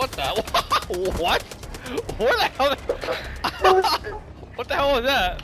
What the? what? Where the hell? what the hell was that?